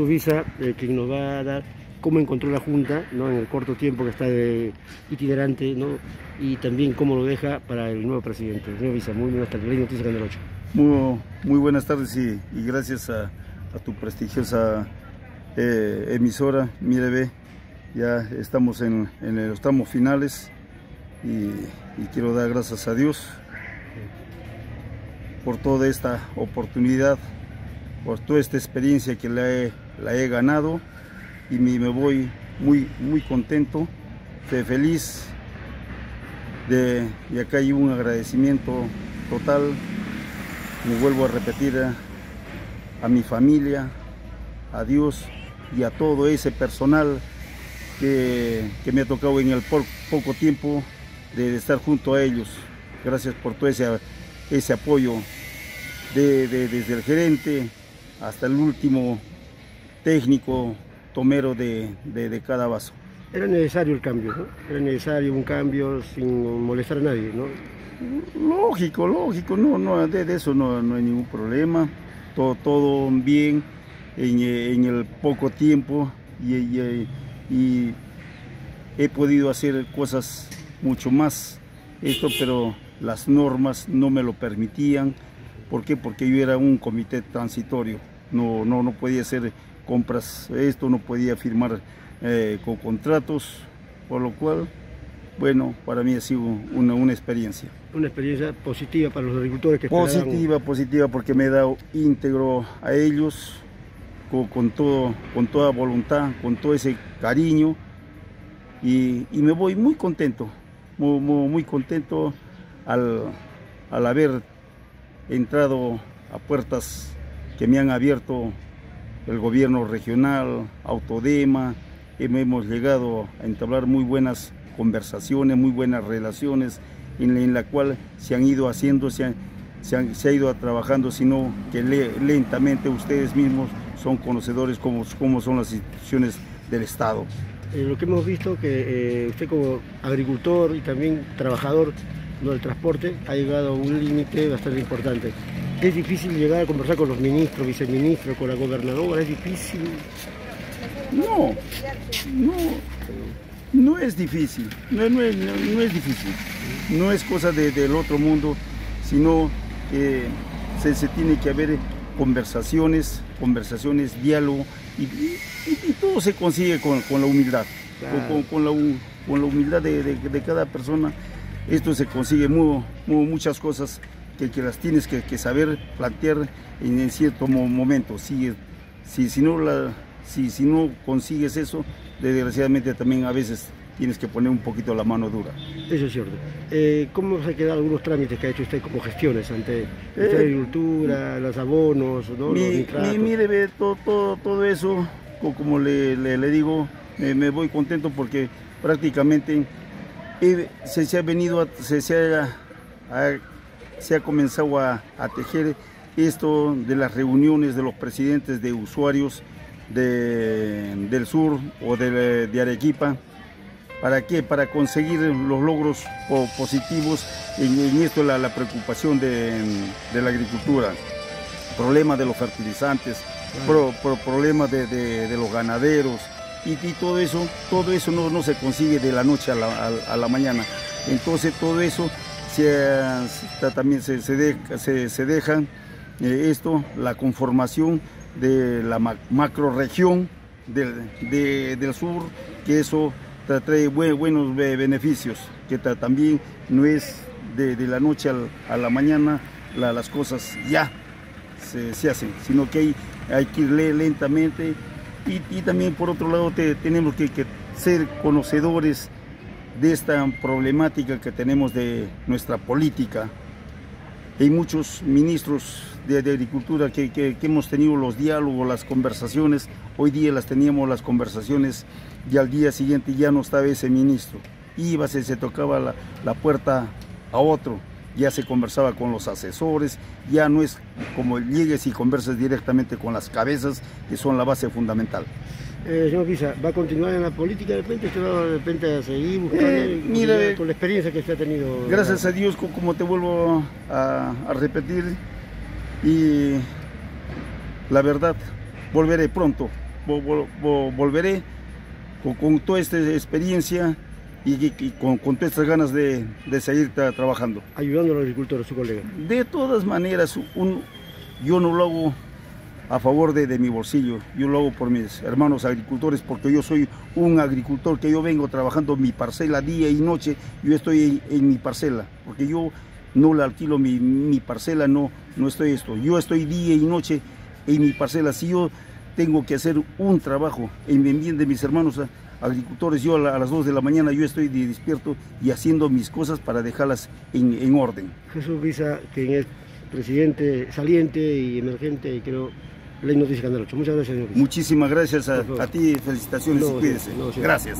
Visa, eh, que nos va a dar cómo encontró la Junta ¿no? en el corto tiempo que está de itinerante ¿no? y también cómo lo deja para el nuevo presidente. Visa, muy buenas tardes. Ley Noticias Canal 8. Muy, buenas tardes y, gracias a, tu prestigiosa eh, emisora, Mirebe. Ya estamos en, en, los tramos finales y, y quiero dar gracias a Dios por toda esta oportunidad, por toda esta experiencia que la he, la he ganado y me, voy muy, muy contento, feliz. De, y acá hay un agradecimiento total, me vuelvo a repetir, a, mi familia, a Dios y a todo ese personal que, que me ha tocado en el poco tiempo de, estar junto a ellos. Gracias por todo ese, ese apoyo de, desde el gerente hasta el último técnico tomero de, de, cada vaso. Era necesario el cambio, ¿no? Era necesario un cambio sin molestar a nadie, ¿no? Lógico, lógico, no, no, de, de eso no, no, hay ningún problema. Todo, todo bien en, en el poco tiempo y, y, y, he podido hacer cosas mucho más esto, pero las normas no me lo permitían. ¿Por qué? Porque yo era un comité transitorio, no, no, no podía hacer compras esto, no podía firmar eh, con contratos, por lo cual, bueno, para mí ha sido una, una experiencia. Una experiencia positiva para los agricultores que Positiva, positiva, porque me he dado íntegro a ellos, con, con, todo, con toda voluntad, con todo ese cariño, y, y me voy muy contento, muy, muy, muy contento al, al haber entrado a puertas que me han abierto el gobierno regional, Autodema, hemos llegado a entablar muy buenas conversaciones, muy buenas relaciones, en la, en cual se han ido haciendo, se, han, se, han, se ha ido trabajando, sino que le, lentamente ustedes mismos son conocedores cómo, cómo son las instituciones del Estado. Eh, lo que hemos visto que eh, usted como agricultor y también trabajador del transporte ha llegado a un límite bastante importante. Es difícil llegar a conversar con los ministros, viceministros, con la gobernadora, es difícil. No, no, no es difícil, no, no, es, no, no es, difícil, no es cosa de, del otro mundo, sino que se, se, tiene que haber conversaciones, conversaciones, diálogo, y, y, y todo se consigue con, con la humildad, claro. con, con, la, con, la, humildad de, de, de, cada persona, esto se consigue muy, muy, muchas cosas que, que las tienes que, que, saber plantear en, en cierto momento. Si, si, si, no la, si, si no consigues eso, desgraciadamente también a veces tienes que poner un poquito la mano dura. Eso es cierto. Eh, ¿Cómo se han quedado algunos trámites que ha hecho usted como gestiones ante la eh, agricultura, los abonos, ¿no? mi, los mi, Mire, todo, todo, todo eso, como le, le, le digo, me, me, voy contento porque prácticamente eh, se, se, ha venido, a, se, se ha, a, se ha comenzado a, a, tejer esto de las reuniones de los presidentes de usuarios de, del sur o de, de, Arequipa. ¿Para qué? Para conseguir los logros positivos en, en esto, la, la preocupación de, de, la agricultura, problemas de los fertilizantes, pro, pro, problemas de, de, los ganaderos, y, y, todo eso, todo eso no, no, se consigue de la noche a la, a, a la mañana. Entonces todo eso se, también se, se, de, se, se deja eh, esto, la conformación de la macro región del, de, del sur, que eso trae buenos beneficios, que también no es de, la noche a la mañana la, las cosas ya se, se, hacen, sino que hay, hay que ir lentamente. Y, y, también por otro lado te, tenemos que, que ser conocedores de esta problemática que tenemos de nuestra política. Hay muchos ministros de, agricultura que, que, que, hemos tenido los diálogos, las conversaciones. Hoy día las teníamos las conversaciones y al día siguiente ya no estaba ese ministro. Iba, se, se tocaba la, la puerta a otro, ya se conversaba con los asesores, ya no es como llegues y converses directamente con las cabezas, que son la base fundamental. Eh, señor Pisa, ¿va a continuar en la política de repente? ¿Usted va de repente a seguir buscando eh, mira, con la experiencia que usted ha tenido? Gracias a Dios, como te vuelvo a, a repetir, y la verdad, volveré pronto volveré con, toda esta experiencia y, con, todas estas ganas de, seguir trabajando. Ayudando a los agricultores, su colega. De todas maneras, yo no lo hago a favor de, mi bolsillo, yo lo hago por mis hermanos agricultores, porque yo soy un agricultor que yo vengo trabajando mi parcela día y noche, yo estoy en, mi parcela, porque yo no le alquilo mi, parcela, no, no estoy esto, yo estoy día y noche en mi parcela, si yo tengo que hacer un trabajo en bien de mis hermanos agricultores, yo a, las 2 de la mañana yo estoy despierto y haciendo mis cosas para dejarlas en, orden. Jesús Visa, quien es presidente saliente y emergente, y creo, Ley Noticia Canal 8. Muchas gracias, señor. Muchísimas gracias a, ti, felicitaciones y cuídese. gracias.